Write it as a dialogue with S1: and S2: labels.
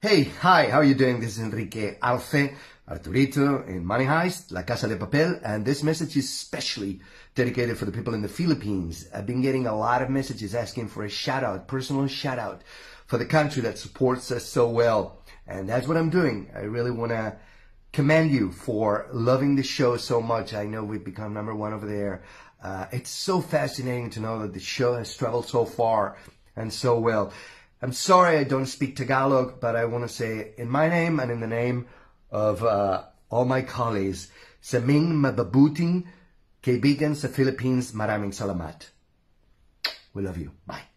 S1: Hey, hi, how are you doing? This is Enrique Arce, Arturito in Money Heist, La Casa de Papel, and this message is specially dedicated for the people in the Philippines. I've been getting a lot of messages asking for a shout out, personal shout out for the country that supports us so well. And that's what I'm doing. I really want to commend you for loving the show so much. I know we've become number one over there. Uh, it's so fascinating to know that the show has traveled so far and so well. I'm sorry I don't speak Tagalog, but I want to say in my name and in the name of uh, all my colleagues, sa ming mababuting kaibigan sa Philippines, maraming salamat. We love you. Bye.